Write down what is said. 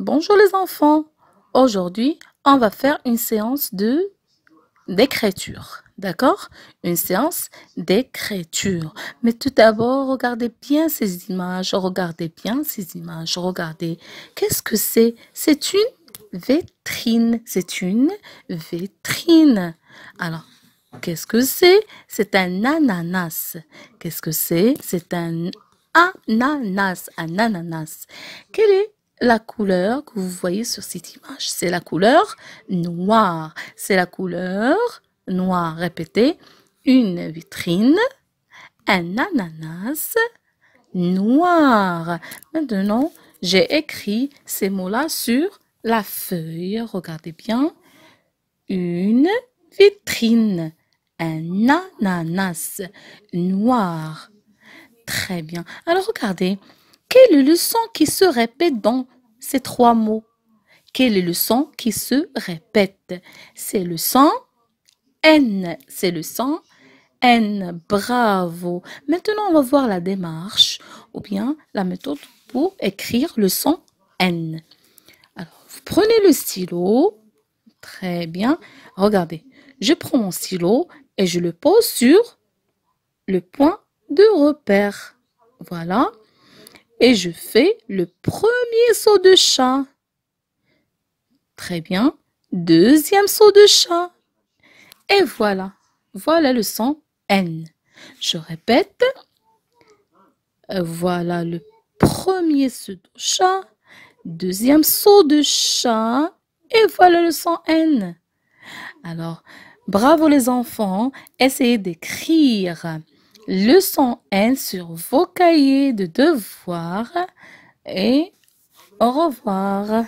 Bonjour les enfants. Aujourd'hui, on va faire une séance de d'écriture. D'accord? Une séance d'écriture. Mais tout d'abord, regardez bien ces images. Regardez bien ces images. Regardez. Qu'est-ce que c'est? C'est une vitrine. C'est une vitrine. Alors, qu'est-ce que c'est? C'est un ananas. Qu'est-ce que c'est? C'est un ananas. Un ananas. Quelle est la couleur que vous voyez sur cette image C'est la couleur noire. C'est la couleur noire. Répétez. Une vitrine, un ananas noir. Maintenant, j'ai écrit ces mots-là sur la feuille. Regardez bien. Une vitrine, un ananas noir. Très bien. Alors regardez, quel est le son qui se répète dans ces trois mots Quel est le son qui se répète? C'est le son N. C'est le son N. Bravo. Maintenant, on va voir la démarche ou bien la méthode pour écrire le son N. Alors, vous prenez le stylo. Très bien. Regardez, je prends mon stylo et je le pose sur le point de repère. Voilà. Et je fais le premier saut de chat. Très bien. Deuxième saut de chat. Et voilà. Voilà le son N. Je répète. Voilà le premier saut de chat. Deuxième saut de chat. Et voilà le son N. Alors, bravo les enfants. Essayez d'écrire leçon N sur vos cahiers de devoirs et au revoir.